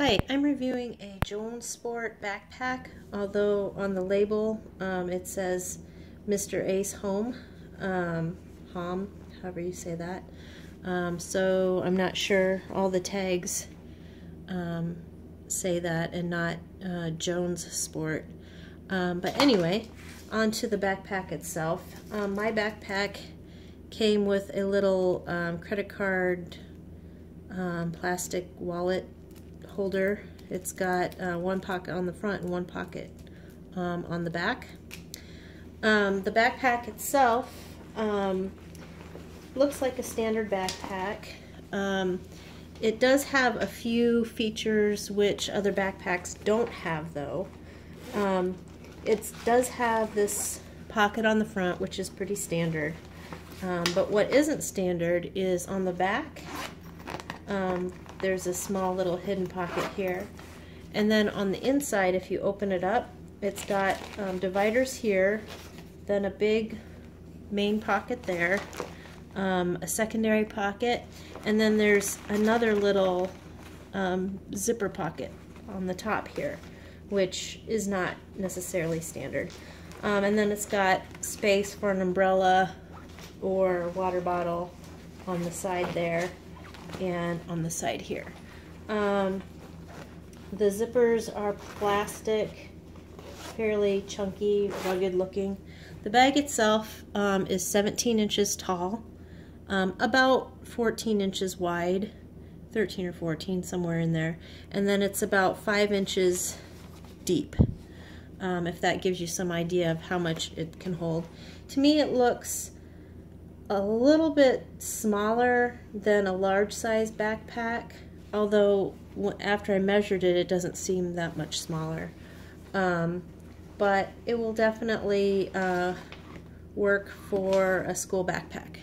Hi, I'm reviewing a Jonesport backpack, although on the label um, it says Mr. Ace Homme, um, Hom, however you say that. Um, so I'm not sure all the tags um, say that and not uh, Jonesport. Um, but anyway, on to the backpack itself. Um, my backpack came with a little credit card plastic wallet holder. It's got uh, one pocket on the front and one pocket um, on the back. Um, the backpack itself um, looks like a standard backpack. Um, it does have a few features which other backpacks don't have though. Um, it does have this pocket on the front which is pretty standard. Um, but what isn't standard is on the back there's a small little hidden pocket here. And then on the inside, if you open it up, it's got um, dividers here, then a big main pocket there, um, a secondary pocket, and then there's another little um, zipper pocket on the top here, which is not necessarily standard. Um, and then it's got space for an umbrella or water bottle on the side there and on the side here. Um, the zippers are plastic, fairly chunky, rugged looking. The bag itself um, is 17 inches tall, um, about 14 inches wide, 13 or 14, somewhere in there. And then it's about 5 inches deep, um, if that gives you some idea of how much it can hold. To me it looks a little bit smaller than a large size backpack, although after I measured it, it doesn't seem that much smaller. Um, but it will definitely uh, work for a school backpack.